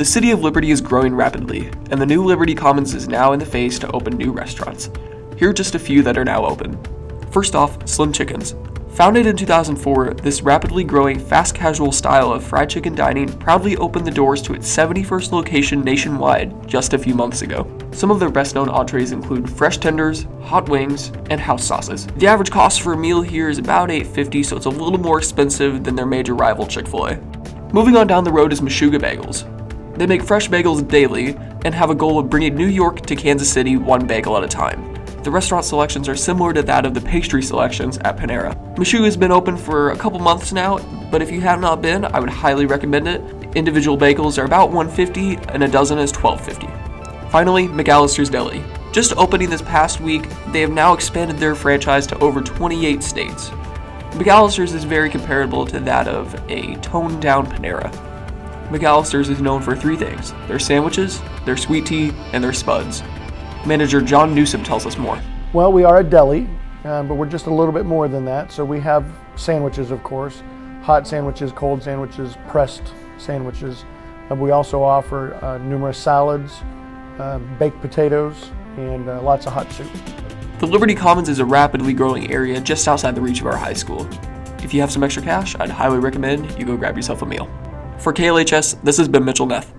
The city of Liberty is growing rapidly, and the new Liberty Commons is now in the phase to open new restaurants. Here are just a few that are now open. First off, Slim Chickens. Founded in 2004, this rapidly growing fast casual style of fried chicken dining proudly opened the doors to its 71st location nationwide just a few months ago. Some of their best known entrees include fresh tenders, hot wings, and house sauces. The average cost for a meal here is about $8.50, so it's a little more expensive than their major rival Chick fil A. Moving on down the road is Meshuggah Bagels. They make fresh bagels daily and have a goal of bringing New York to Kansas City one bagel at a time. The restaurant selections are similar to that of the pastry selections at Panera. Meshuggah has been open for a couple months now, but if you have not been, I would highly recommend it. Individual bagels are about 150 and a dozen is 12.50. Finally, McAllister's Deli. Just opening this past week, they have now expanded their franchise to over 28 states. McAllister's is very comparable to that of a toned down Panera. McAllister's is known for three things their sandwiches, their sweet tea, and their spuds. Manager John Newsom tells us more. Well, we are a deli, um, but we're just a little bit more than that. So we have sandwiches, of course, hot sandwiches, cold sandwiches, pressed sandwiches. Uh, we also offer uh, numerous salads, uh, baked potatoes, and uh, lots of hot soup. The Liberty Commons is a rapidly growing area just outside the reach of our high school. If you have some extra cash, I'd highly recommend you go grab yourself a meal. For KLHS, this has been Mitchell Neff.